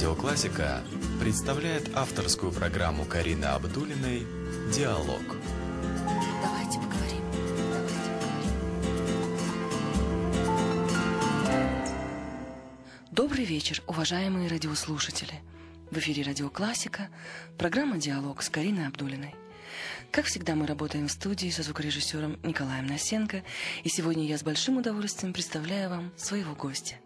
Радио Классика представляет авторскую программу Карины Абдулиной «Диалог». Давайте поговорим. Давайте поговорим. Добрый вечер, уважаемые радиослушатели. В эфире Радио Классика, программа «Диалог» с Кариной Абдулиной. Как всегда, мы работаем в студии со звукорежиссером Николаем Насенко, и сегодня я с большим удовольствием представляю вам своего гостя.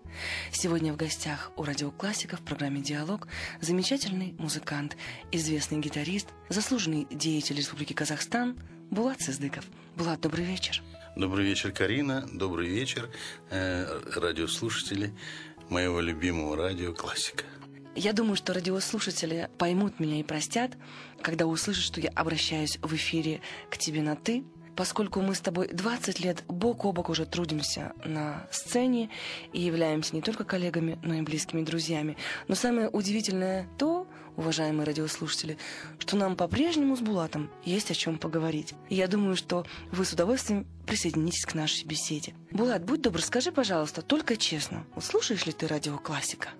Сегодня в гостях у радиоклассика в программе «Диалог» замечательный музыкант, известный гитарист, заслуженный деятель Республики Казахстан Булат Сыздыков. Булат, добрый вечер. Добрый вечер, Карина. Добрый вечер, э, радиослушатели моего любимого радио «Классика». Я думаю, что радиослушатели поймут меня и простят, когда услышат, что я обращаюсь в эфире к тебе на «ты», поскольку мы с тобой 20 лет бок о бок уже трудимся на сцене и являемся не только коллегами, но и близкими друзьями. Но самое удивительное то, уважаемые радиослушатели, что нам по-прежнему с Булатом есть о чем поговорить. Я думаю, что вы с удовольствием присоединитесь к нашей беседе. Булат, будь добр, скажи, пожалуйста, только честно, вот слушаешь ли ты радиоклассика?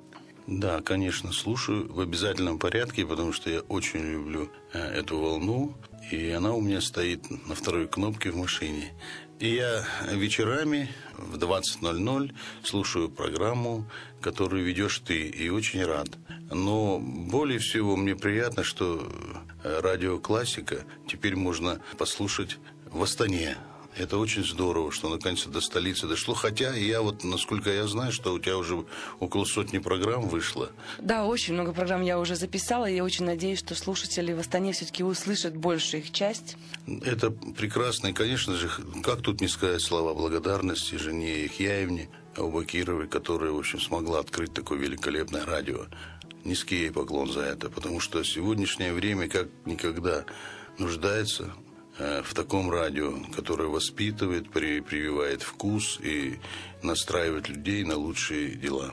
Да, конечно, слушаю в обязательном порядке, потому что я очень люблю э, эту волну, и она у меня стоит на второй кнопке в машине. И я вечерами в 20.00 слушаю программу, которую ведешь ты, и очень рад. Но более всего мне приятно, что э, радиоклассика теперь можно послушать в Астане, это очень здорово, что наконец-то до столицы дошло. Хотя я вот, насколько я знаю, что у тебя уже около сотни программ вышло. Да, очень много программ я уже записала, и я очень надеюсь, что слушатели в Астане все-таки услышат большую их часть. Это прекрасно, и, конечно же, как тут не сказать слова благодарности жене Ихяевне Аубакировой, которая, в общем, смогла открыть такое великолепное радио. Низкий ей поклон за это, потому что сегодняшнее время как никогда нуждается в таком радио, которое воспитывает, при, прививает вкус и настраивает людей на лучшие дела.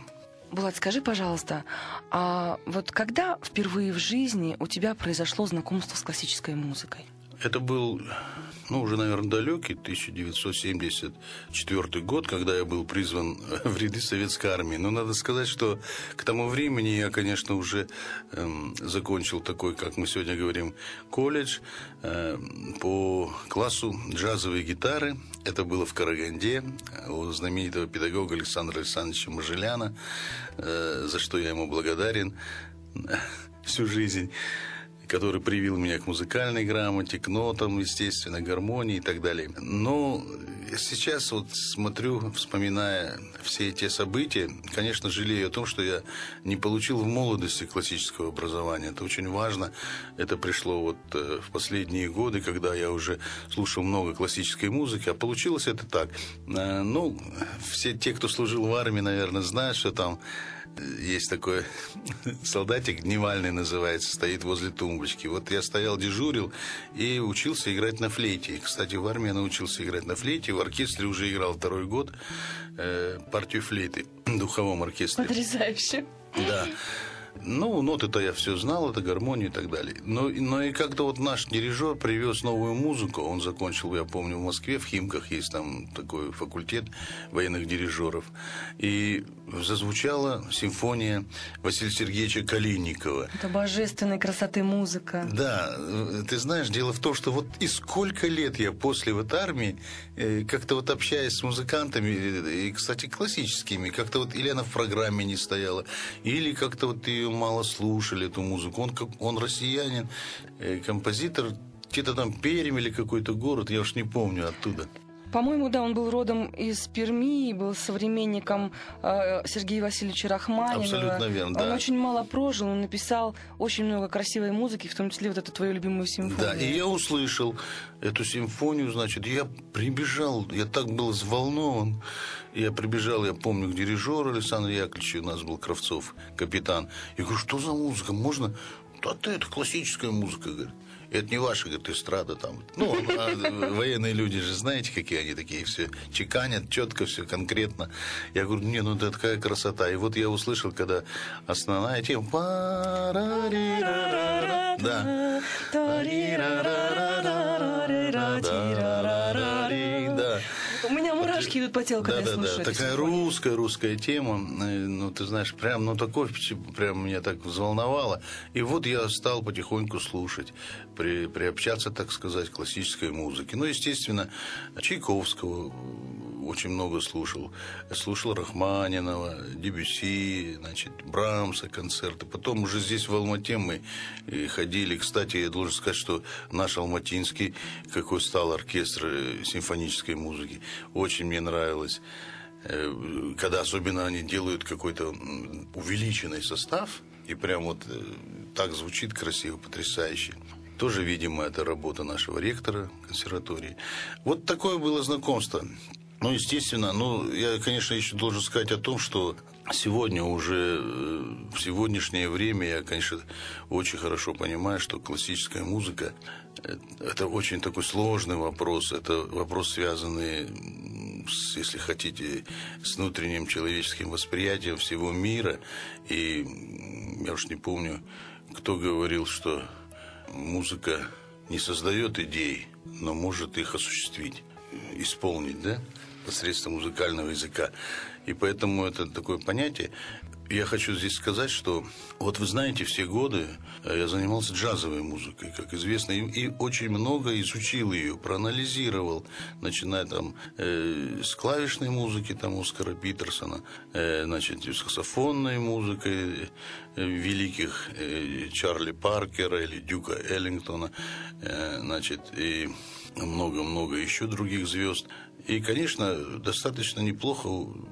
Булат, скажи, пожалуйста, а вот когда впервые в жизни у тебя произошло знакомство с классической музыкой? Это был ну, уже, наверное, далекий, 1974 год, когда я был призван в ряды советской армии. Но надо сказать, что к тому времени я, конечно, уже эм, закончил такой, как мы сегодня говорим, колледж э, по классу джазовой гитары. Это было в Караганде у знаменитого педагога Александра Александровича Мажеляна, э, за что я ему благодарен всю жизнь который привил меня к музыкальной грамоте, к нотам, естественно, гармонии и так далее. Но сейчас вот смотрю, вспоминая все те события, конечно, жалею о том, что я не получил в молодости классического образования. Это очень важно. Это пришло вот э, в последние годы, когда я уже слушал много классической музыки, а получилось это так. Э, ну, все те, кто служил в армии, наверное, знают, что там есть такой солдатик, дневальный называется, стоит возле тумбочки. Вот я стоял, дежурил и учился играть на флейте. Кстати, в армии я научился играть на флейте. В оркестре уже играл второй год э, партию флейты в духовом оркестре. Потрясающе. Да. Ну, ноты-то я все знал, это гармонию и так далее. Но, но и как-то вот наш дирижер привез новую музыку. Он закончил, я помню, в Москве, в Химках есть там такой факультет военных дирижеров. И зазвучала симфония Василия Сергеевича Калинникова. Это божественной красоты музыка. Да, ты знаешь, дело в том, что вот и сколько лет я после вот армии, э, как-то вот общаясь с музыкантами, э, и, кстати, классическими, как-то вот или она в программе не стояла, или как-то вот ее мало слушали, эту музыку. Он, он россиянин, э, композитор, где-то там Пермь или какой-то город, я уж не помню оттуда. По-моему, да, он был родом из Перми, был современником э, Сергея Васильевича Рахманинова. Абсолютно верно, да. Он очень мало прожил, он написал очень много красивой музыки, в том числе вот эту твою любимую симфонию. Да, и я услышал эту симфонию, значит, я прибежал, я так был взволнован. Я прибежал, я помню, к дирижеру Александру Яковлевичу, у нас был Кравцов, капитан. Я говорю, что за музыка, можно? Да, это классическая музыка, говорит это не ваша, говорит, эстрада там. Ну, а военные люди же знаете, какие они такие, все чеканят, четко, все конкретно. Я говорю, не, ну это такая красота. И вот я услышал, когда основная тема... Да. Мурашки идут по телу, когда да, я слушаю да, эту такая симфонию. русская, русская тема. Э, Ну, ты знаешь, прям, ну, такой, прям меня так взволновало. И вот я стал потихоньку слушать, при, приобщаться, так сказать, к классической музыке. Ну, естественно, Чайковского очень много слушал. Слушал Рахманинова, Дебюси, значит, Брамса концерты. Потом уже здесь в Алмате мы э, ходили. Кстати, я должен сказать, что наш алматинский, какой стал оркестр э, симфонической музыки, очень мне нравилось. Э, Когда особенно они делают какой-то увеличенный состав, и прям вот так звучит красиво, потрясающе. Тоже, видимо, это работа нашего ректора консерватории. Вот такое было знакомство. Ну, естественно, ну, я, конечно, еще должен сказать о том, что сегодня уже, э, в сегодняшнее время, я, конечно, очень хорошо понимаю, что классическая музыка э, – это очень такой сложный вопрос. Это вопрос, связанный, с, если хотите, с внутренним человеческим восприятием всего мира. И я уж не помню, кто говорил, что музыка не создает идей, но может их осуществить, исполнить, да, посредством музыкального языка. И поэтому это такое понятие. Я хочу здесь сказать, что вот вы знаете, все годы э, я занимался джазовой музыкой, как известно, и, и очень много изучил ее, проанализировал, начиная там э, с клавишной музыки, там Оскара Питерсона, э, значит, с саксофонной музыкой э, великих э, Чарли Паркера или Дюка Эллингтона, э, значит, и много-много еще других звезд. И, конечно, достаточно неплохо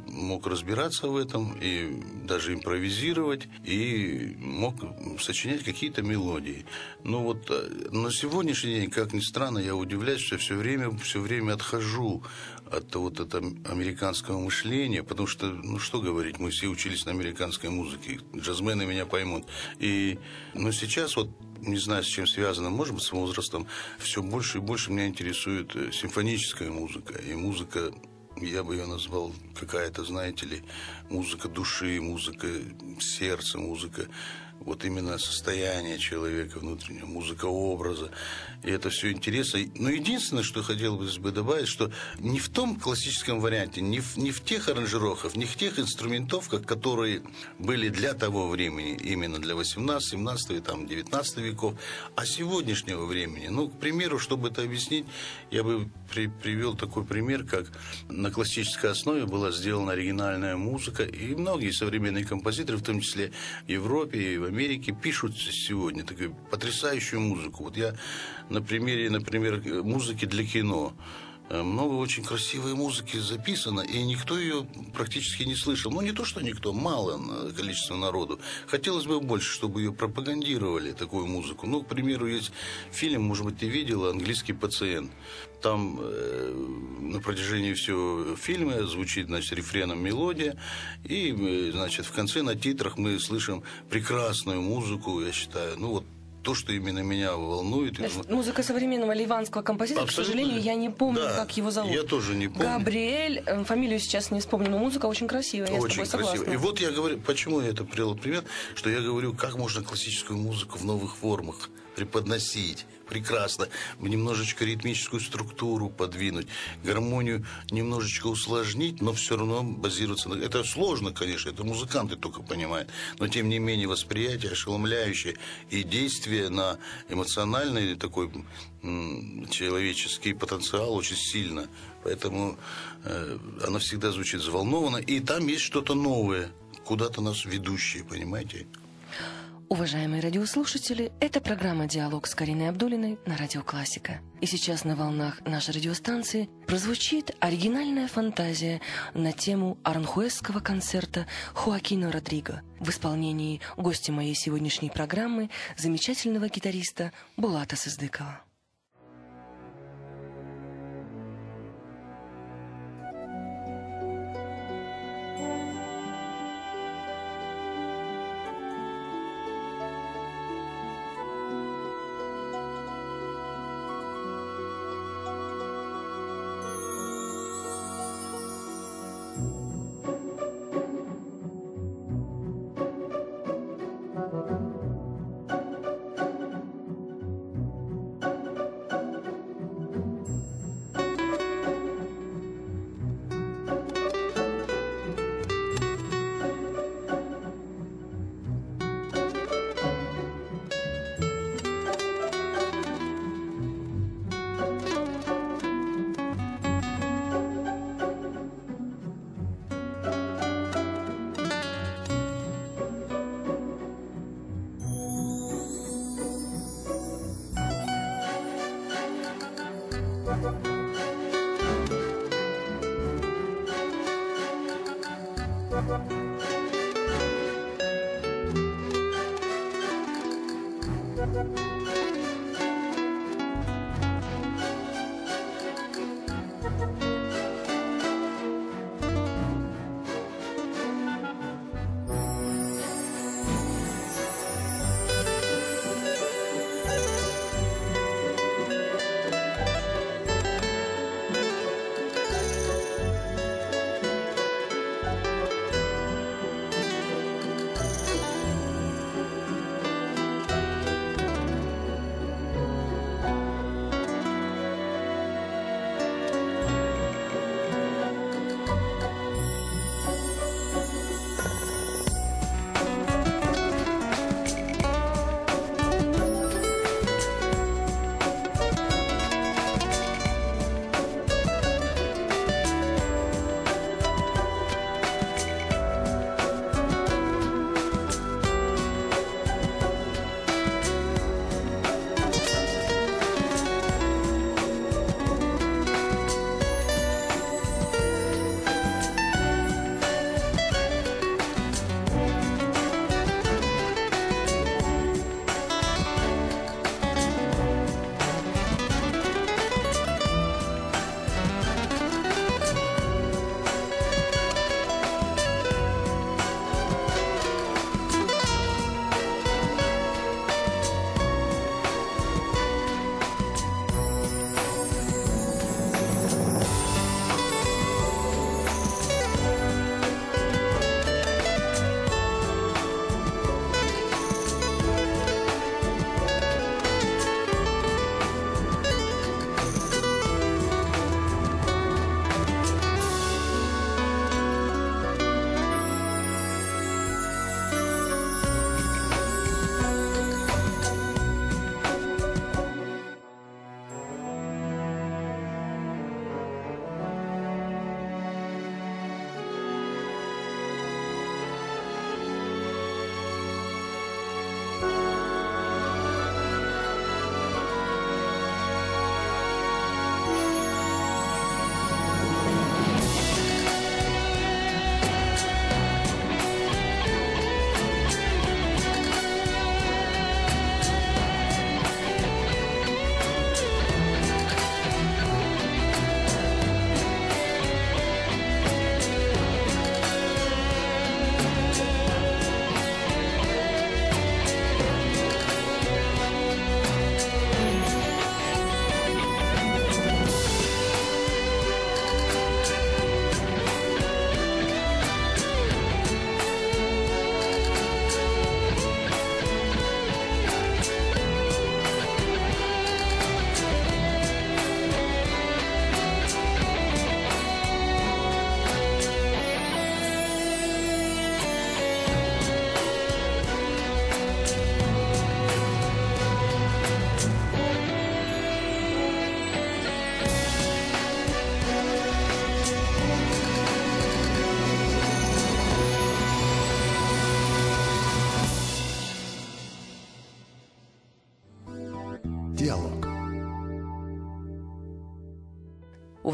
мог разбираться в этом и даже импровизировать, и мог сочинять какие-то мелодии. Но вот э, на сегодняшний день, как ни странно, я удивляюсь, что я все время, все время отхожу от вот этого американского мышления, потому что, ну что говорить, мы все учились на американской музыке, джазмены меня поймут. И, но сейчас вот не знаю, с чем связано, может быть, с возрастом, все больше и больше меня интересует э, симфоническая музыка. И музыка, я бы ее назвал какая-то, знаете ли, музыка души, музыка сердца, музыка вот именно состояние человека внутреннего, музыка образа. И это все интересно. Но единственное, что хотел бы здесь бы добавить, что не в том классическом варианте, не в, не в тех аранжировках, не в тех инструментовках, которые были для того времени, именно для 18, 17 и там, 19 веков, а сегодняшнего времени. Ну, к примеру, чтобы это объяснить, я бы при, привел такой пример, как на классической основе была сделана оригинальная музыка, и многие современные композиторы, в том числе в Европе и в Америке, пишут сегодня такую потрясающую музыку. Вот я на примере, например, музыки для кино много очень красивой музыки записано, и никто ее практически не слышал. Ну, не то, что никто, мало количество народу. Хотелось бы больше, чтобы ее пропагандировали, такую музыку. Ну, к примеру, есть фильм, может быть, ты видела, «Английский пациент». Там э, на протяжении всего фильма звучит, значит, рефреном мелодия, и, э, значит, в конце на титрах мы слышим прекрасную музыку, я считаю, ну, вот то, что именно меня волнует. Значит, музыка современного ливанского композитора, Абсолютно. к сожалению, я не помню, да, как его зовут. Я тоже не помню. Габриэль, э, фамилию сейчас не вспомню, но музыка очень красивая, я очень с тобой красивая. согласна. И вот я говорю, почему я это привел пример, что я говорю, как можно классическую музыку в новых формах преподносить прекрасно, немножечко ритмическую структуру подвинуть, гармонию немножечко усложнить, но все равно базироваться на... Это сложно, конечно, это музыканты только понимают, но тем не менее восприятие ошеломляющее и действие на эмоциональный такой человеческий потенциал очень сильно. Поэтому э, она всегда звучит взволнованно, и там есть что-то новое, куда-то нас ведущее, понимаете? Уважаемые радиослушатели, это программа «Диалог с Кариной Абдулиной» на Радио Классика. И сейчас на волнах нашей радиостанции прозвучит оригинальная фантазия на тему аранхуэсского концерта Хуакина Родриго в исполнении гостя моей сегодняшней программы замечательного гитариста Булата Сыздыкова.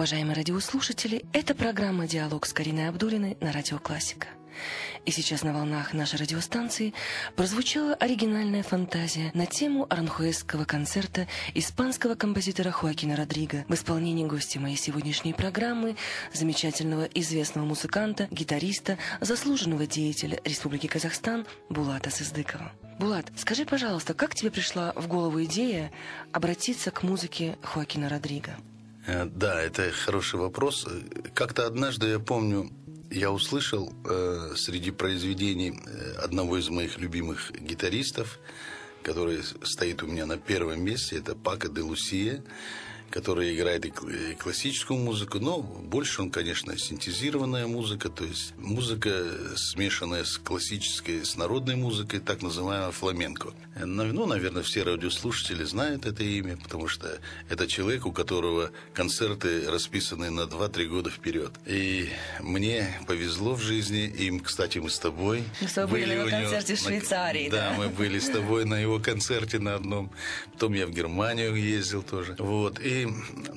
Уважаемые радиослушатели, это программа «Диалог с Кариной Абдулиной» на Радио Классика. И сейчас на волнах нашей радиостанции прозвучала оригинальная фантазия на тему аранхуэсского концерта испанского композитора Хуакина Родриго в исполнении гостя моей сегодняшней программы, замечательного известного музыканта, гитариста, заслуженного деятеля Республики Казахстан Булата Сыздыкова. Булат, скажи, пожалуйста, как тебе пришла в голову идея обратиться к музыке Хуакина Родриго? Э, да, это хороший вопрос. Как-то однажды, я помню, я услышал э, среди произведений э, одного из моих любимых гитаристов, который стоит у меня на первом месте, это Пака де Лусия который играет и классическую музыку, но больше он, конечно, синтезированная музыка, то есть музыка, смешанная с классической, с народной музыкой, так называемая фламенко. Ну, наверное, все радиослушатели знают это имя, потому что это человек, у которого концерты расписаны на 2-3 года вперед. И мне повезло в жизни, им, кстати, мы с тобой. Мы с тобой были на его концерте в Швейцарии. Да, да, мы были с тобой на его концерте на одном. Потом я в Германию ездил тоже. Вот. И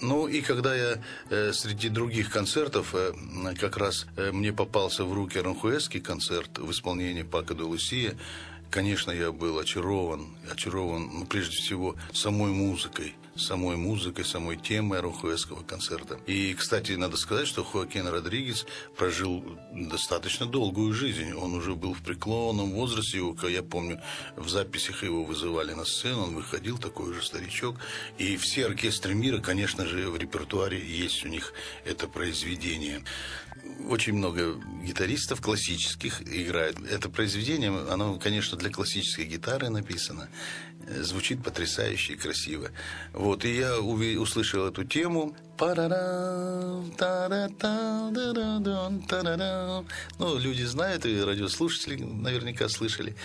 Ну, и когда я э, среди других концертов, э, как раз э, мне попался в руки Аранхуэский концерт в исполнении Пака де Лусия, конечно, я был очарован, очарован, ну, прежде всего, самой музыкой самой музыкой, самой темой Арухуэского концерта. И, кстати, надо сказать, что Хоакин Родригес прожил достаточно долгую жизнь. Он уже был в преклонном возрасте. Я помню, в записях его вызывали на сцену, он выходил, такой уже старичок. И все оркестры мира, конечно же, в репертуаре есть у них это произведение очень много гитаристов классических играет. Это произведение, оно, конечно, для классической гитары написано. Э, звучит потрясающе и красиво. Вот, и я услышал эту тему. Ну, люди знают, и радиослушатели наверняка слышали.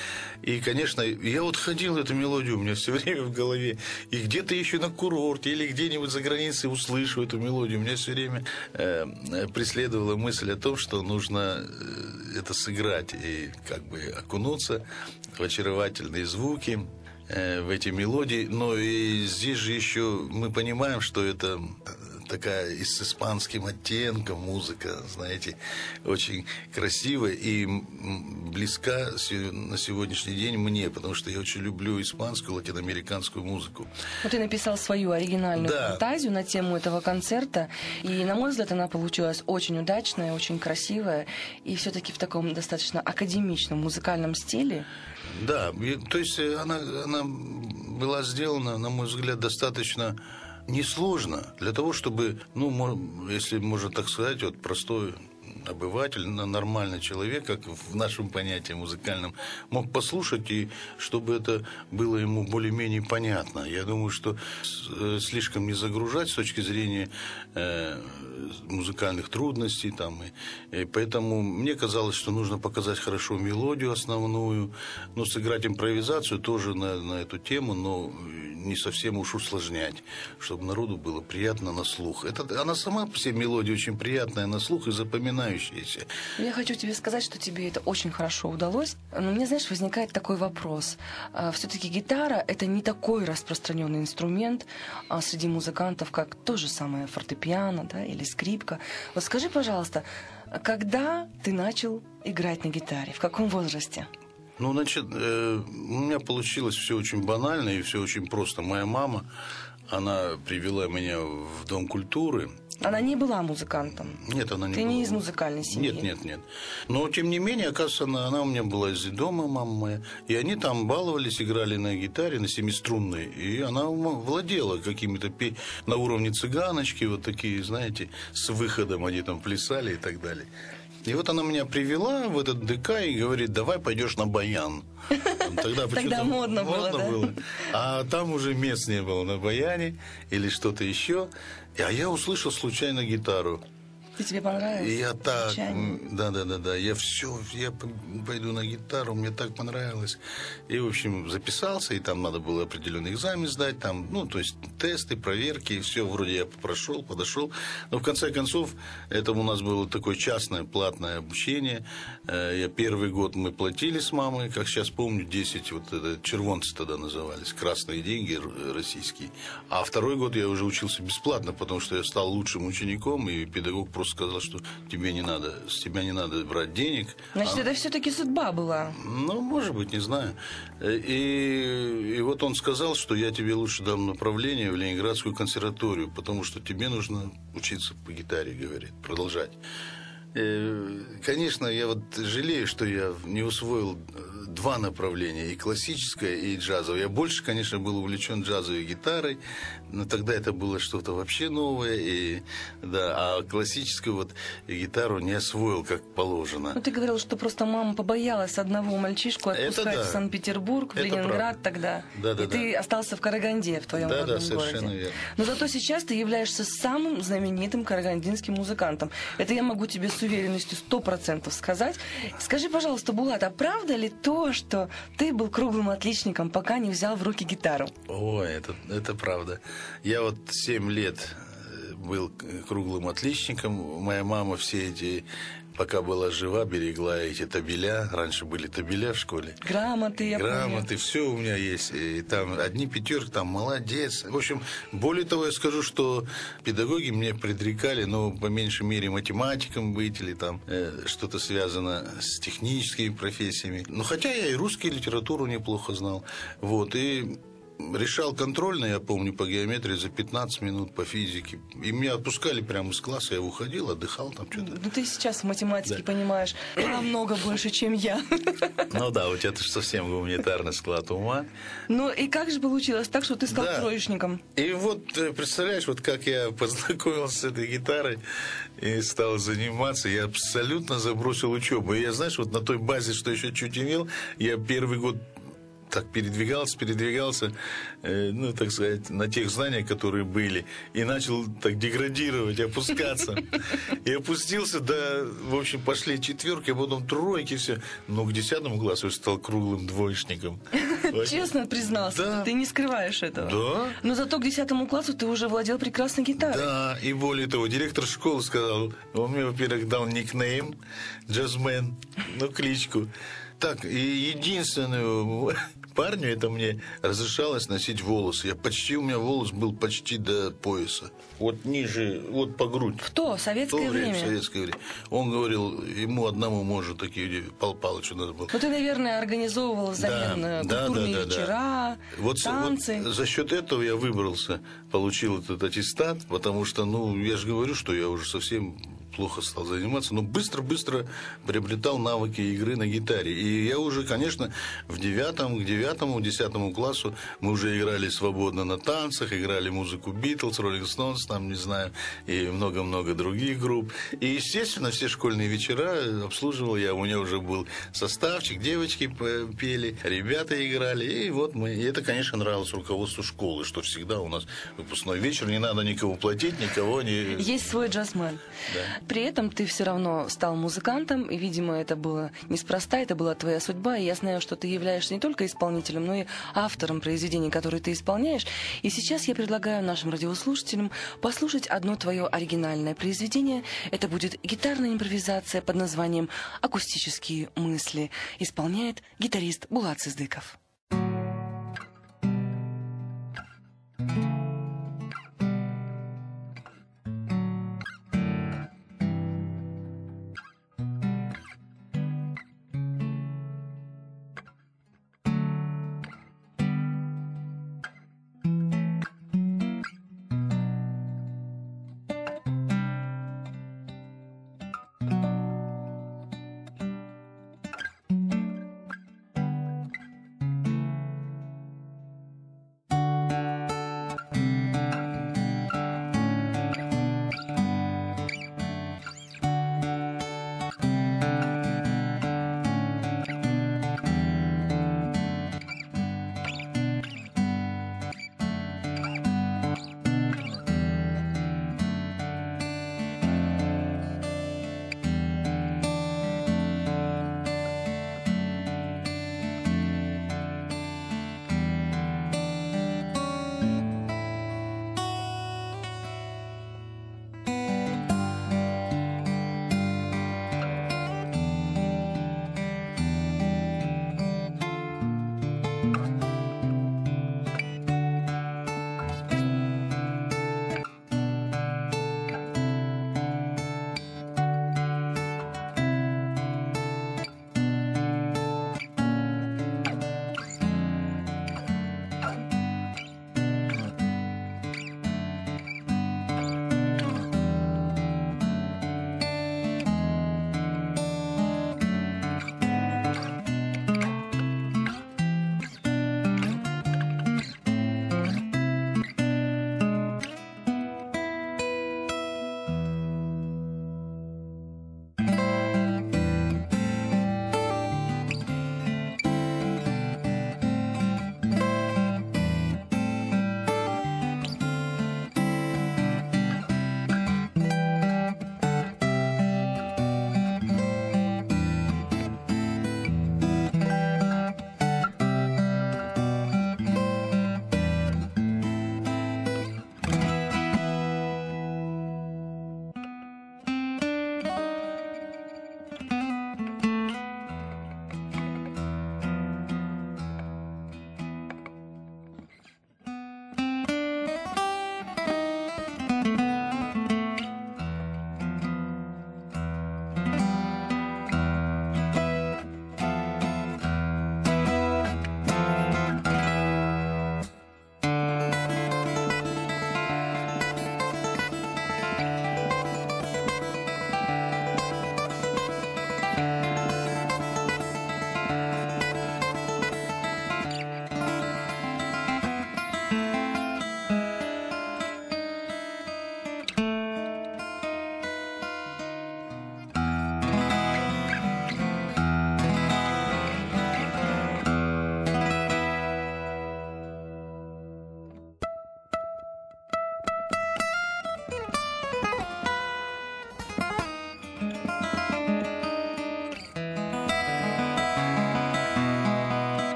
И, конечно, я вот ходил эту мелодию, у меня все время в голове. И где-то еще на курорте или где-нибудь за границей услышу эту мелодию. Меня все время э, преследовала мысль о том, что нужно э, это сыграть и как бы окунуться в очаровательные звуки, э, в эти мелодии. Но и здесь же еще мы понимаем, что это такая и с испанским оттенком музыка, знаете, очень красивая и близка на сегодняшний день мне, потому что я очень люблю испанскую, латиноамериканскую музыку. Вот ты написал свою оригинальную да. фантазию на тему этого концерта, и, на мой взгляд, она получилась очень удачная, очень красивая, и все-таки в таком достаточно академичном музыкальном стиле. Да, то есть э, она, она была сделана, на мой взгляд, достаточно несложно для того, чтобы, ну, если можно так сказать, вот простой обыватель, нормальный человек, как в нашем понятии музыкальном, мог послушать, и чтобы это было ему более-менее понятно. Я думаю, что э, слишком не загружать с точки зрения э, музыкальных трудностей. Там, и, и поэтому мне казалось, что нужно показать хорошо мелодию основную, но сыграть импровизацию тоже на, на эту тему, но не совсем уж усложнять, чтобы народу было приятно на слух. Это, она сама по себе мелодия очень приятная на слух и запоминающаяся. Я хочу тебе сказать, что тебе это очень хорошо удалось. Но мне, знаешь, возникает такой вопрос. А, Все-таки гитара — это не такой распространенный инструмент а среди музыкантов, как то же самое фортепиано да, или скрипка. Вот скажи, пожалуйста, когда ты начал играть на гитаре? В каком возрасте? Ну, значит, э, у меня получилось все очень банально и все очень просто. Моя мама, она привела меня в Дом культуры. Она не была музыкантом. Нет, она не Ты была. не из музыкальной семьи. Нет, нет, нет. Но, тем не менее, оказывается, она, она у меня была из дома, мама моя. И они там баловались, играли на гитаре, на семиструнной. И она владела какими-то пе... на уровне цыганочки, вот такие, знаете, с выходом они там плясали и так далее. И вот она меня привела в этот ДК и говорит, давай пойдешь на баян. Тогда, Тогда модно, модно было, да? было. А там уже мест не было на баяне или что-то еще. А я услышал случайно гитару. И тебе понравилось? Я так, да, да, да, да, я все, я пойду на гитару, мне так понравилось. И, в общем, записался, и там надо было определенный экзамен сдать, там, ну, то есть тесты, проверки, и все, вроде я прошел, подошел. Но в конце концов, это у нас было такое частное, платное обучение. Э, я первый год мы платили с мамой, как сейчас помню, 10, вот это, червонцы тогда назывались, красные деньги российские. А второй год я уже учился бесплатно, потому что я стал лучшим учеником, и педагог просто просто сказал, что тебе не надо, с тебя не надо брать денег. Значит, а... это все-таки судьба была. Ну, может быть, не знаю. И, и вот он сказал, что я тебе лучше дам направление в Ленинградскую консерваторию, потому что тебе нужно учиться по гитаре, говорит, продолжать. Э, конечно, я вот жалею, что я не усвоил два направления, и классическое, и джазовое. Я больше, конечно, был увлечен джазовой гитарой, но тогда это было что-то вообще новое, и, да, а классическую вот гитару не освоил как положено. Ну, ты говорил, что просто мама побоялась одного мальчишку отпускать да. в Санкт-Петербург, в это Ленинград правда. тогда, да, да, и да. ты остался в Караганде, в твоем да, родном да, совершенно городе. Верно. Но зато сейчас ты являешься самым знаменитым карагандинским музыкантом. Это я могу тебе с уверенностью сто процентов сказать. Скажи, пожалуйста, Булат, а правда ли то, что ты был круглым отличником, пока не взял в руки гитару. Ой, это, это правда. Я вот семь лет э, был круглым отличником. Моя мама все эти пока была жива, берегла эти табеля. Раньше были табеля в школе. Грамоты, я Грамоты, помню. все у меня есть. И там одни пятерки, там молодец. В общем, более того, я скажу, что педагоги мне предрекали, ну, по меньшей мере, математиком быть или там э, что-то связано с техническими профессиями. Ну, хотя я и русский литературу неплохо знал. Вот, и решал контрольно, я помню, по геометрии за 15 минут, по физике. И меня отпускали прямо из класса, я уходил, отдыхал там что-то. Ну, ты сейчас в математике Да. понимаешь намного больше, чем я. Ну да, у тебя-то ж совсем гуманитарный склад ума. Ну, и как же получилось так, что ты стал Да. троечником? И вот, э, представляешь, вот как я познакомился с этой гитарой и стал заниматься, я абсолютно забросил учебу. И я, знаешь, вот на той базе, что еще чуть имел, я первый год так передвигался, передвигался, э, ну, так сказать, на тех знаниях, которые были, и начал так деградировать, опускаться. И опустился, да, в общем, пошли четверки, а потом тройки, все. Но к десятому классу я стал круглым двоечником. Честно признался, Да. ты не скрываешь этого. Да. Но зато к десятому классу ты уже владел прекрасной гитарой. Да, и более того, директор школы сказал, он мне, во-первых, дал никнейм, джазмен, ну, кличку. Так, и единственную парню это мне разрешалось носить волосы. Я почти, у меня волос был почти до пояса. Вот ниже, вот по грудь. В то, В то советское время, в время. советское время. Он говорил, ему одному может такие Пал Палыч у нас был. Ну, ты, наверное, организовывал взамен Да, да, культурные да, да, да. вечера, Вот, с- танцы. вот за счет этого я выбрался, получил этот аттестат, потому что, ну, я же говорю, что я уже совсем плохо стал заниматься, но быстро-быстро приобретал навыки игры на гитаре. И я уже, конечно, в девятом, к девятому, десятому классу мы уже играли свободно на танцах, играли музыку Битлз, Роллинг Стоунс, там, не знаю, и много-много других групп. И, естественно, все школьные вечера обслуживал я. У меня уже был составчик, девочки пели, ребята играли. И вот мы... И это, конечно, нравилось руководству школы, что всегда у нас выпускной вечер, не надо никого платить, никого не... Есть свой джазмен. При этом ты все равно стал музыкантом, и, видимо, это было неспроста, это была твоя судьба, и я знаю, что ты являешься не только исполнителем, но и автором произведений, которые ты исполняешь. И сейчас я предлагаю нашим радиослушателям послушать одно твое оригинальное произведение. Это будет гитарная импровизация под названием «Акустические мысли». Исполняет гитарист Булат Сыздыков.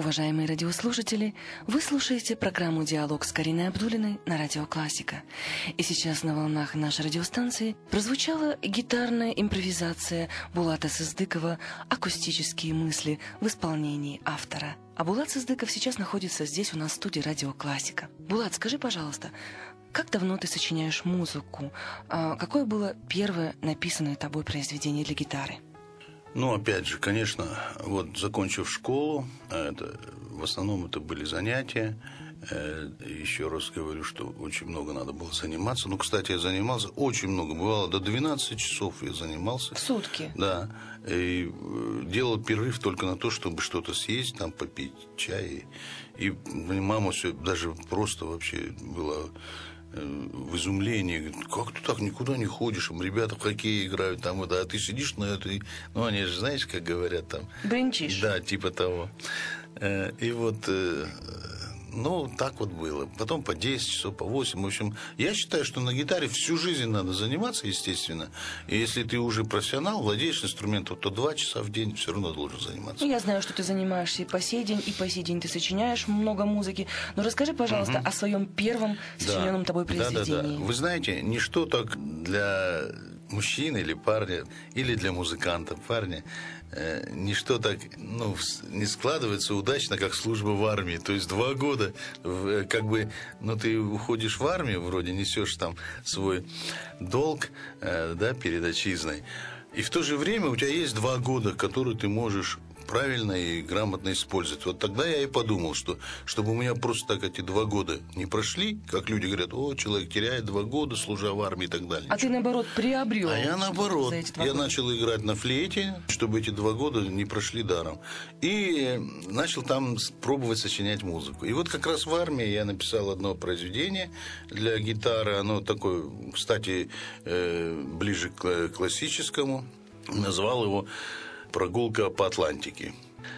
Уважаемые радиослушатели, вы слушаете программу «Диалог» с Кариной Абдулиной на Радио Классика. И сейчас на волнах нашей радиостанции прозвучала гитарная импровизация Булата Сыздыкова «Акустические мысли» в исполнении автора. А Булат Сыздыков сейчас находится здесь у нас в студии Радио Классика. Булат, скажи, пожалуйста, как давно ты сочиняешь музыку? А какое было первое написанное тобой произведение для гитары? Ну, опять же, конечно, вот закончив школу, это, в основном это были занятия. Э, еще раз говорю, что очень много надо было заниматься. Ну, кстати, я занимался очень много. Бывало, до 12 часов я занимался. В сутки? Да. И э, делал перерыв только на то, чтобы что-то съесть, там попить чай. И мама все даже просто вообще была в изумлении, говорит, как ты так никуда не ходишь, там ребята в хоккей играют, там, да, а ты сидишь на этой, ну, они же, знаешь, как говорят там. Бренчишь. Да, типа того. Э, и вот э, ну, так вот было. Потом по 10 часов, по 8. В общем, я считаю, что на гитаре всю жизнь надо заниматься, естественно. И если ты уже профессионал, владеешь инструментом, то 2 часа в день все равно должен заниматься. Ну, я знаю, что ты занимаешься и по сей день, и по сей день ты сочиняешь много музыки. Но расскажи, пожалуйста, угу. о своем первом сочиненном да. тобой произведении. Да, да, да. Вы знаете, ничто так для мужчины или парня, или для музыканта парня, ничто так ну, не складывается удачно, как служба в армии. То есть два года, э, как бы, ну, ты уходишь в армию, вроде несешь там свой долг, э, да, перед отчизной. И в то же время у тебя есть два года, которые ты можешь правильно и грамотно использовать. Вот тогда я и подумал, что чтобы у меня просто так эти два года не прошли, как люди говорят, о, человек теряет два года, служа в армии и так далее. А ты, наоборот, приобрел А я, наоборот, я года. начал играть на флейте, чтобы эти два года не прошли даром. И начал там пробовать сочинять музыку. И вот как раз в армии я написал одно произведение для гитары. Оно такое, кстати, э, ближе к классическому. Назвал его прогулка по Атлантике.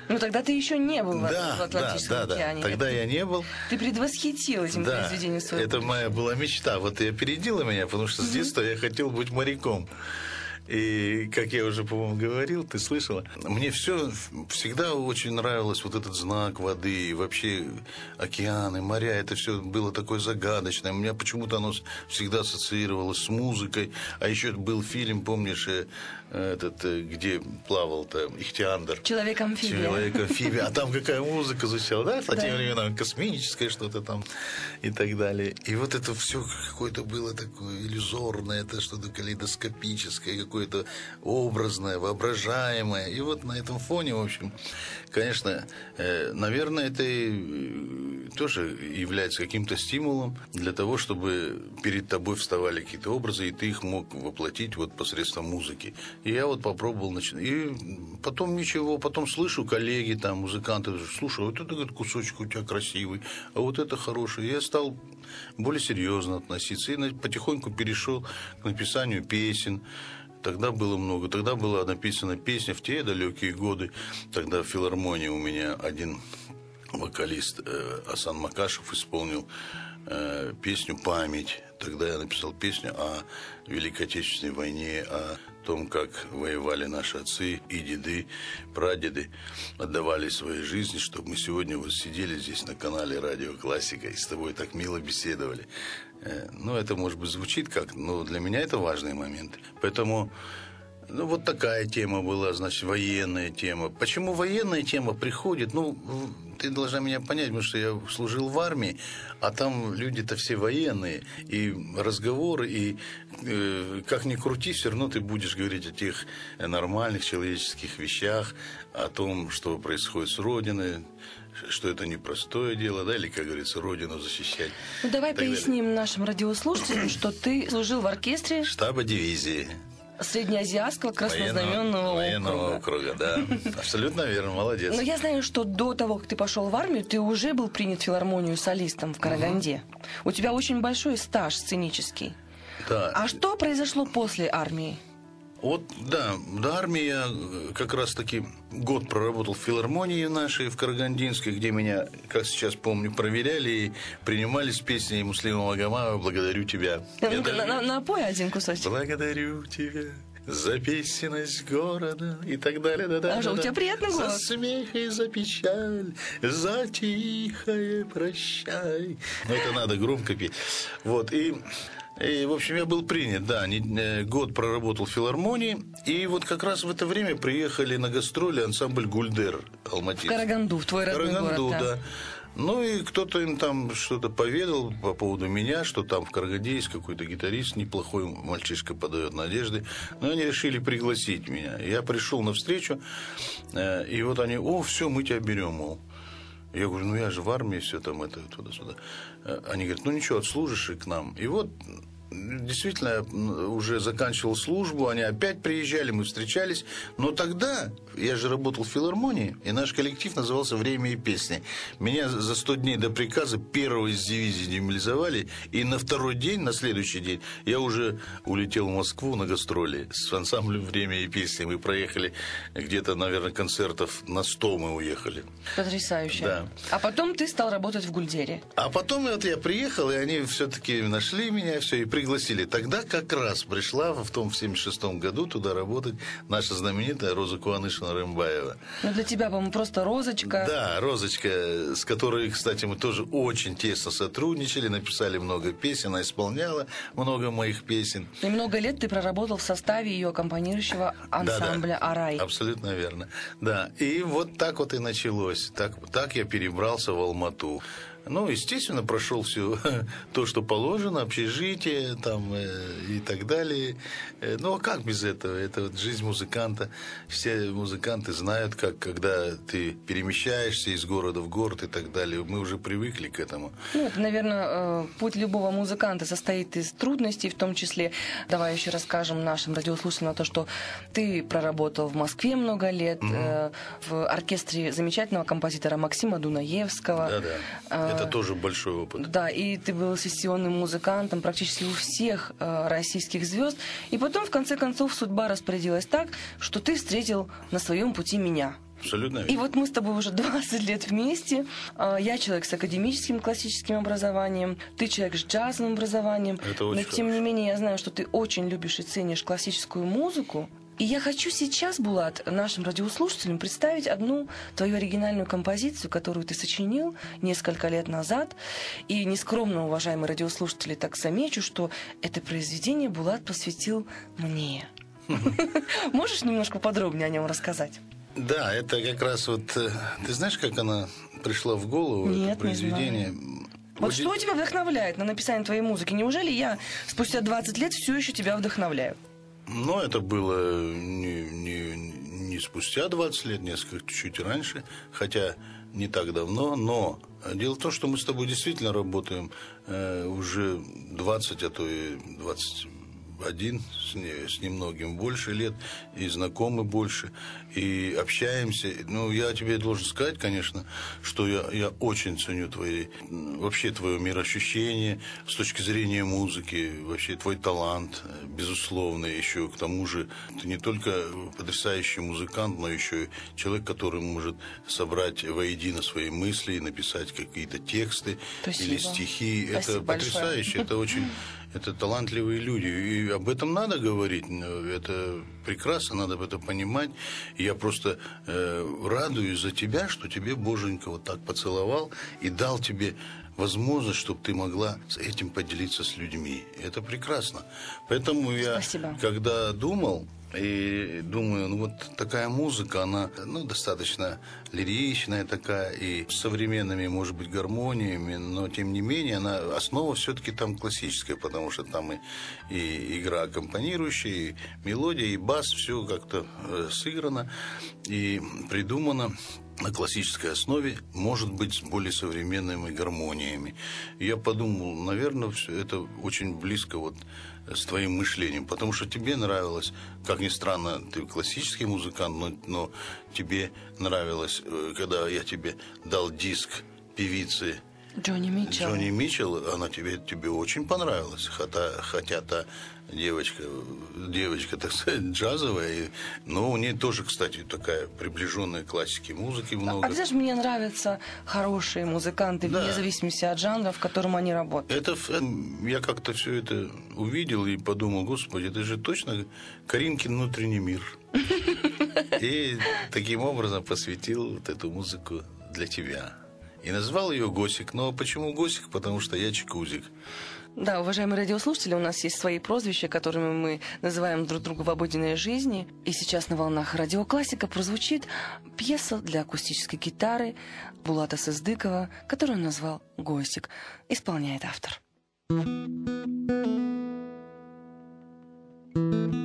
Ну тогда ты еще не был да, в Атлантическом да, да, океане. Да, тогда я не был. Ты предвосхитил этим да, произведением своего. Это моя была мечта. Вот и опередила меня, потому что с детства я хотел быть моряком. И, как я уже, по-моему, говорил, ты слышала, мне все всегда очень нравилось вот этот знак воды, и вообще океаны, моря, это все было такое загадочное. У меня почему-то оно всегда ассоциировалось с музыкой. А еще был фильм, помнишь, э, этот, э, где плавал-то Ихтиандр. Человек-амфибия. Человек-амфибия. А там какая музыка звучала, да? По тем временам космическое что-то там и так далее. И вот это все какое-то было такое иллюзорное, это что-то калейдоскопическое, какое-то образное, воображаемое. И вот на этом фоне, в общем, конечно, э, наверное, это тоже является каким-то стимулом для того, чтобы перед тобой вставали какие-то образы, и ты их мог воплотить вот посредством музыки. И я вот попробовал начинать. И потом ничего, потом слышу коллеги, там, музыканты, слушай, вот это говорит, кусочек у тебя красивый, а вот это хороший. Я стал более серьезно относиться и потихоньку перешел к написанию песен. Тогда было много. Тогда была написана песня в те далекие годы. Тогда в филармонии у меня один вокалист э, Асан Макашев исполнил э, песню «Память». Тогда я написал песню о Великой Отечественной войне, о том, как воевали наши отцы и деды, прадеды, отдавали свои жизни, чтобы мы сегодня вот сидели здесь на канале Радио Классика и с тобой так мило беседовали. Э, ну, это, может быть, звучит как, но для меня это важный момент. Поэтому ну, вот такая тема была, значит, военная тема. Почему военная тема приходит? Ну, ты должна меня понять, потому что я служил в армии, а там люди-то все военные, и разговоры, и э, как ни крути, все равно ты будешь говорить о тех нормальных человеческих вещах, о том, что происходит с Родиной, что это непростое дело, да, или, как говорится, родину защищать. Ну, давай поясним далее. нашим радиослушателям, что ты служил в оркестре штаба дивизии. Среднеазиатского краснознаменного военного, округа. да. Абсолютно верно, молодец. Но я знаю, что до того, как ты пошел в армию, ты уже был принят в филармонию солистом в Караганде. Угу. У тебя очень большой стаж сценический. Да. А что произошло после армии? Вот, да, до армии я э, как раз-таки год проработал в филармонии нашей в Карагандинской, где меня, как сейчас помню, проверяли и принимали с песней Муслима Магомаева «Благодарю тебя». Ну, на, на, напой один кусочек. «Благодарю тебя, за песенность города и так далее. Да, да, Аж, да, у да. тебя приятный За голос. смех и за печаль, за тихое прощай. Ну, это надо громко петь. Вот, и... И, в общем, я был принят, да, э, год проработал в филармонии, и вот как раз в это время приехали на гастроли ансамбль «Гульдер» В Алматинский. Караганду, в твой родной Караганду, город. да. Ну и кто-то им там что-то поведал по поводу меня, что там в Караганде есть какой-то гитарист, неплохой мальчишка подает надежды. Но они решили пригласить меня. Я пришел на встречу, э, и вот они, о, все, мы тебя берем, мол. Я говорю, ну я же в армии, все там это туда-сюда. Э, Они говорят, ну ничего, отслужишь и к нам. И вот действительно уже заканчивал службу, они опять приезжали, мы встречались. Но тогда я же работал в филармонии, и наш коллектив назывался «Время и песни». Меня за 100 дней до приказа первого из дивизии демобилизовали, и на второй день, на следующий день, я уже улетел в Москву на гастроли с ансамблем «Время и песни». Мы проехали где-то, наверное, концертов на 100 мы уехали. Потрясающе. Да. А потом ты стал работать в Гульдере. А потом вот я приехал, и они все-таки нашли меня, все, и пригласили. Тогда как раз пришла в том в 76 году туда работать наша знаменитая Роза Куанышина Рымбаева. Ну, для тебя, по-моему, просто розочка. Да, Розочка, с которой, кстати, мы тоже очень тесно сотрудничали, написали много песен, она исполняла много моих песен. И много лет ты проработал в составе ее аккомпанирующего ансамбля Да-да. «Арай». Абсолютно верно. Да, и вот так вот и началось. Так, так я перебрался в Алмату. Ну, естественно, прошел все то, что положено, общежитие там э, и так далее. Э, ну, а как без этого? Это вот жизнь музыканта. Все музыканты знают, как, когда ты перемещаешься из города в город и так далее. Мы уже привыкли к этому. Ну, это, наверное, э, путь любого музыканта состоит из трудностей, в том числе, давай еще расскажем нашим радиослушателям то, что ты проработал в Москве много лет, э, в оркестре замечательного композитора Максима Дунаевского. Да-да. Это тоже большой опыт. Да, и ты был сессионным музыкантом практически у всех э, российских звезд. И потом, в конце концов, судьба распорядилась так, что ты встретил на своем пути меня. Абсолютно И вот мы с тобой уже 20 лет вместе. А, Я человек с академическим классическим образованием, ты человек с джазовым образованием. Это очень Но тем не хорошо. менее я знаю, что ты очень любишь и ценишь классическую музыку. И я хочу сейчас, Булат, нашим радиослушателям представить одну твою оригинальную композицию, которую ты сочинил несколько лет назад. И нескромно, уважаемые радиослушатели, так замечу, что это произведение Булат посвятил мне. Можешь немножко подробнее о нем рассказать? Да, это как раз вот... э, Ты знаешь, как она пришла в голову, Нет, это произведение? Вот Вот что тебя вдохновляет на написание твоей музыки? Неужели я спустя 20 лет все еще тебя вдохновляю? Но это было не, не, не спустя 20 лет, несколько чуть раньше, хотя не так давно, но дело в том, что мы с тобой действительно работаем э, уже 20, а то и 21, с, не- с немногим больше лет, и знакомы больше, и общаемся. Ну, я тебе должен сказать, конечно, что я, я очень ценю твои, вообще твое мироощущение с точки зрения музыки, вообще твой талант, безусловно, еще к тому же ты не только потрясающий музыкант, но еще и человек, который может собрать воедино свои мысли и написать какие-то тексты Спасибо. или стихи. Спасибо это большое. потрясающе, это очень это талантливые люди. И об этом надо говорить. Это прекрасно, надо об этом понимать. И я просто э, радуюсь за тебя, что тебе Боженька вот так поцеловал и дал тебе возможность, чтобы ты могла с этим поделиться с людьми. Это прекрасно. Поэтому я, Спасибо. когда думал, и думаю, ну вот такая музыка, она ну, достаточно лиричная такая, и с современными, может быть, гармониями, но тем не менее, она, основа все-таки там классическая, потому что там и, и игра аккомпанирующая, и мелодия, и бас, все как-то э, сыграно и придумано на классической основе, может быть, с более современными гармониями. Я подумал, наверное, все это очень близко вот с твоим мышлением, потому что тебе нравилось, как ни странно, ты классический музыкант, но, но тебе нравилось, э, когда я тебе дал диск певицы Джонни Митчелл. Джонни Митчелл, она тебе, тебе очень понравилась. Хотя, хотя та девочка, девочка, так сказать, джазовая. Но у нее тоже, кстати, такая приближенная к классике музыки много. А ты знаешь, мне нравятся хорошие музыканты, Да. вне зависимости от жанра, в котором они работают. Это ф- я как-то все это увидел и подумал, господи, это же точно Каринкин внутренний мир. И таким образом посвятил вот эту музыку для тебя. И назвал ее Госик. Но почему Госик? Потому что я чекузик. Да, уважаемые радиослушатели, у нас есть свои прозвища, которыми мы называем друг друга в обыденной жизни. И сейчас на волнах радиоклассика прозвучит пьеса для акустической гитары Булата Сыздыкова, которую он назвал «Гостик». Исполняет автор. Диалог.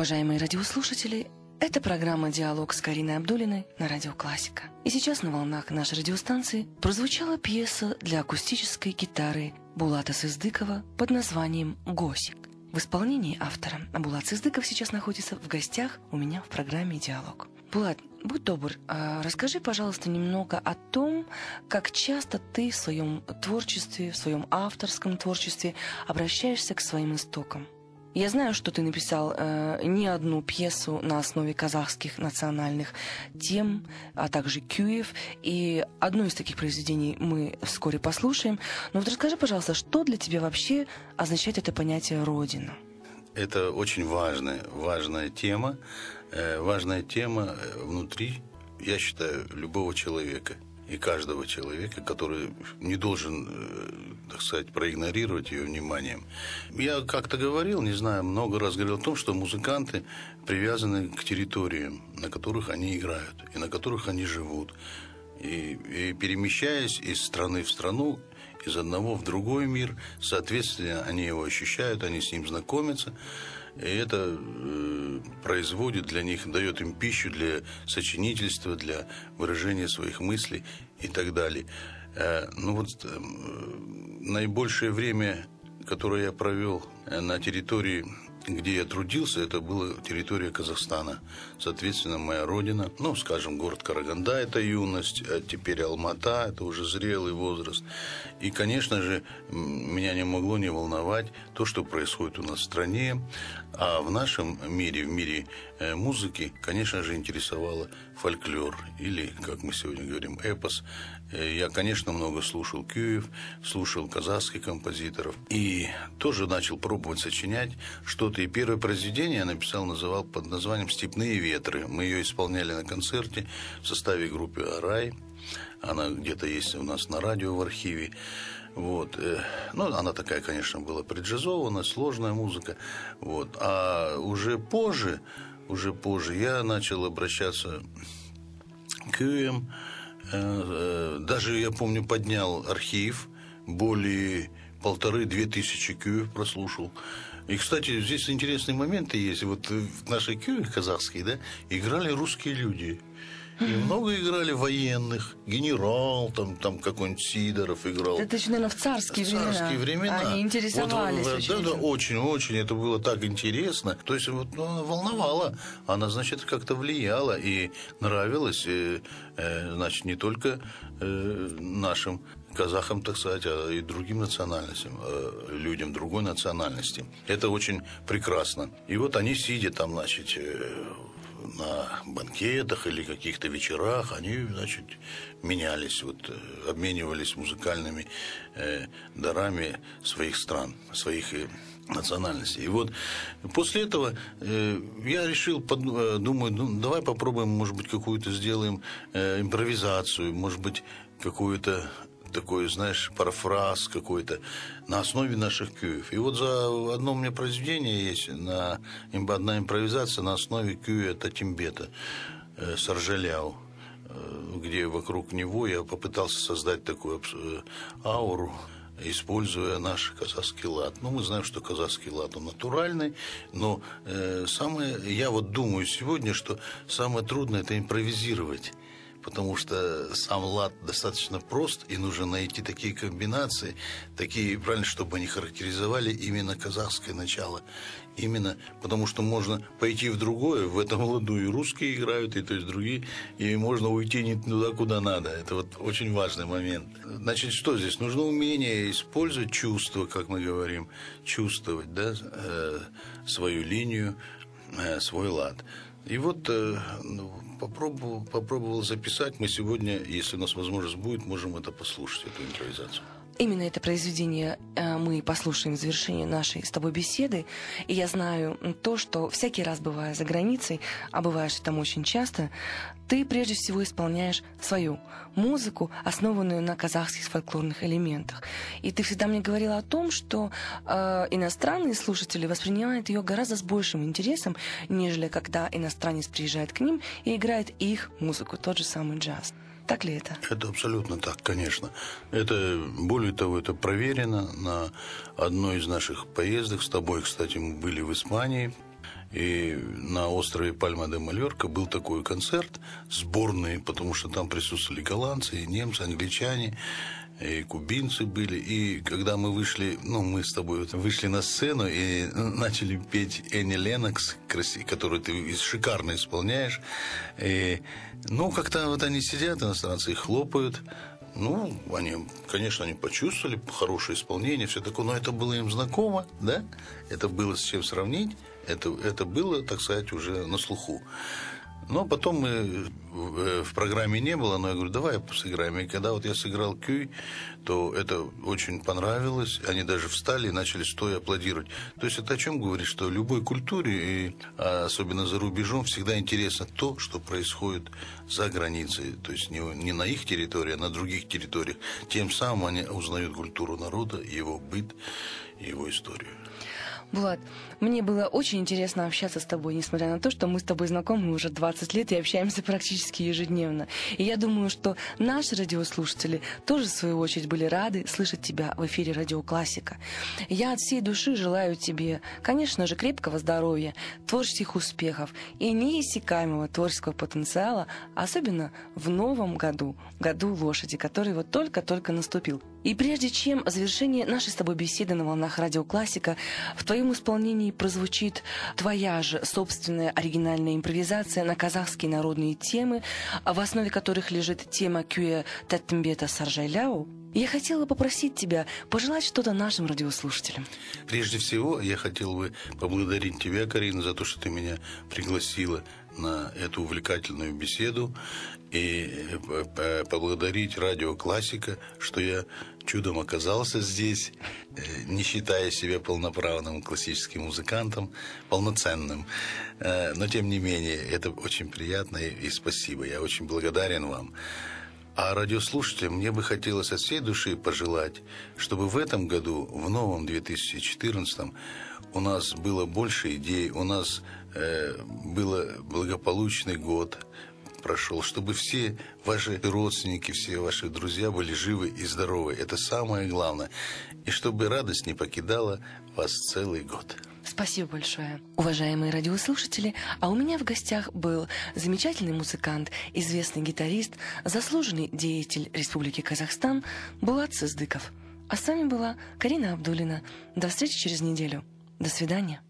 Уважаемые радиослушатели, это программа «Диалог» с Кариной Абдулиной на Радио Классика. И сейчас на волнах нашей радиостанции прозвучала пьеса для акустической гитары Булата Сыздыкова под названием «Госик». В исполнении автора Булат Сыздыков сейчас находится в гостях у меня в программе «Диалог». Булат, будь добр, а расскажи, пожалуйста, немного о том, как часто ты в своем творчестве, в своем авторском творчестве обращаешься к своим истокам. Я знаю, что ты написал э, не одну пьесу на основе казахских национальных тем, а также кюев, и одно из таких произведений мы вскоре послушаем. Но вот расскажи, пожалуйста, что для тебя вообще означает это понятие «родина»? Это очень важная, важная тема, э, важная тема э, внутри, я считаю, любого человека и каждого человека, который не должен, э, так сказать, проигнорировать ее вниманием. Я как-то говорил, не знаю, много раз говорил о том, что музыканты привязаны к территориям, на которых они играют и на которых они живут. И, и перемещаясь из страны в страну, из одного в другой мир, соответственно, они его ощущают, они с ним знакомятся, и это э, производит для них, дает им пищу для сочинительства, для выражения своих мыслей и так далее. Э, ну вот э, наибольшее время которое я провел э, на территории где я трудился, это была территория Казахстана. Соответственно, моя родина, ну, скажем, город Караганда – это юность, а теперь Алмата – это уже зрелый возраст. И, конечно же, меня не могло не волновать то, что происходит у нас в стране, а в нашем мире, в мире э, музыки, конечно же, интересовало фольклор или, как мы сегодня говорим, эпос. Э, я, конечно, много слушал Кюев, слушал казахских композиторов и тоже начал пробовать сочинять что-то. И первое произведение я написал, называл под названием «Степные ветры». Мы ее исполняли на концерте в составе группы «Арай». Она где-то есть у нас на радио в архиве. Вот. Э, ну, она такая, конечно, была преджазована, сложная музыка. Вот. А уже позже, уже позже я начал обращаться к ЮМ. Э, э, даже, я помню, поднял архив, более полторы-две тысячи кюев прослушал. И, кстати, здесь интересные моменты есть. Вот в нашей кюве казахской, да, играли русские люди. И много играли военных, генерал, там, там какой-нибудь Сидоров играл. Это еще, наверное, в царские, в царские времена. Они интересовались вот, очень. Да, да, очень, очень. Это было так интересно. То есть, вот, ну, она волновала. Она, значит, как-то влияла и нравилась, и, э, значит, не только э, нашим казахам, так сказать, а и другим национальностям, э, людям другой национальности. Это очень прекрасно. И вот они, сидя там, значит, э, на банкетах или каких-то вечерах, они, значит, менялись, вот, э, обменивались музыкальными э, дарами своих стран, своих э, национальностей. И вот после этого э, я решил, под, э, думаю, ну, давай попробуем, может быть, какую-то сделаем э, импровизацию, может быть, какую-то такой, знаешь, парафраз какой-то на основе наших кюев. И вот за одно у меня произведение есть, на, одна импровизация на основе кюя Татимбета э, Саржаляу э, где вокруг него я попытался создать такую э, ауру, используя наш казахский лад. Ну, мы знаем, что казахский лад, он натуральный, но э, самое, я вот думаю сегодня, что самое трудное – это импровизировать потому что сам лад достаточно прост, и нужно найти такие комбинации, такие, правильно, чтобы они характеризовали именно казахское начало. Именно потому что можно пойти в другое, в этом ладу и русские играют, и то есть другие, и можно уйти не туда, куда надо. Это вот очень важный момент. Значит, что здесь? Нужно умение использовать чувства, как мы говорим, чувствовать, да, э, свою линию, э, свой лад. И вот э, ну, попробовал, попробовал записать. Мы сегодня, если у нас возможность будет, можем это послушать, эту импровизацию. Именно это произведение э, мы послушаем в завершении нашей с тобой беседы. И я знаю то, что всякий раз бывая за границей, а бываешь там очень часто, ты прежде всего исполняешь свою музыку, основанную на казахских фольклорных элементах. И ты всегда мне говорила о том, что э, иностранные слушатели воспринимают ее гораздо с большим интересом, нежели когда иностранец приезжает к ним и играет их музыку, тот же самый джаз. Так ли это? Это абсолютно так, конечно. Это, более того, это проверено на одной из наших поездок. С тобой, кстати, мы были в Испании. И на острове Пальма де Мальорка был такой концерт сборный, потому что там присутствовали голландцы, немцы, англичане и кубинцы были. И когда мы вышли, ну, мы с тобой вышли на сцену и начали петь Энни Ленокс, которую ты шикарно исполняешь. И, ну, как-то вот они сидят, иностранцы, и хлопают. Ну, они, конечно, они почувствовали хорошее исполнение, все такое, но это было им знакомо, да? Это было с чем сравнить, это, это было, так сказать, уже на слуху. Но потом мы э, в программе не было, но я говорю, давай сыграем. И когда вот я сыграл Кюй, то это очень понравилось. Они даже встали и начали стоя аплодировать. То есть это о чем говорит, что любой культуре, и а особенно за рубежом, всегда интересно то, что происходит за границей. То есть не, не на их территории, а на других территориях. Тем самым они узнают культуру народа, его быт, его историю. Влад, мне было очень интересно общаться с тобой, несмотря на то, что мы с тобой знакомы уже 20 лет и общаемся практически ежедневно. И я думаю, что наши радиослушатели тоже, в свою очередь, были рады слышать тебя в эфире Радио Классика. Я от всей души желаю тебе, конечно же, крепкого здоровья, творческих успехов и неиссякаемого творческого потенциала, особенно в новом году, году лошади, который вот только-только наступил. И прежде чем завершение нашей с тобой беседы на волнах радио классика, в твоем исполнении прозвучит твоя же собственная оригинальная импровизация на казахские народные темы, в основе которых лежит тема Кюя Таттембета Саржайляу, я хотела попросить тебя пожелать что-то нашим радиослушателям. Прежде всего, я хотел бы поблагодарить тебя, Карина, за то, что ты меня пригласила на эту увлекательную беседу и э, поблагодарить радио Классика, что я чудом оказался здесь, э, не считая себя полноправным классическим музыкантом, полноценным. Э, но, тем не менее, это очень приятно и спасибо. Я очень благодарен вам. А радиослушателям мне бы хотелось от всей души пожелать, чтобы в этом году, в новом 2014, у нас было больше идей, у нас э, было благополучный год прошел, чтобы все ваши родственники, все ваши друзья были живы и здоровы. Это самое главное. И чтобы радость не покидала вас целый год. Спасибо большое. Уважаемые радиослушатели, а у меня в гостях был замечательный музыкант, известный гитарист, заслуженный деятель Республики Казахстан Булат Сыздыков. А с вами была Карина Абдулина. До встречи через неделю. До свидания.